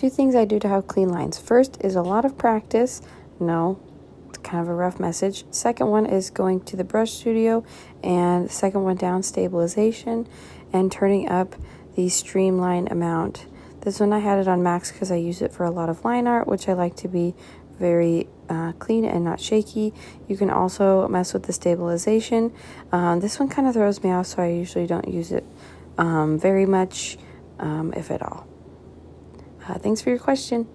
two things I do to have clean lines. First is a lot of practice. No, it's kind of a rough message. Second one is going to the brush studio, and second one down stabilization and turning up the streamline amount. This one I had it on max because I use it for a lot of line art, which I like to be very uh, clean and not shaky. You can also mess with the stabilization. Um, this one kind of throws me off, so I usually don't use it um, very much, um, if at all. Uh, thanks for your question.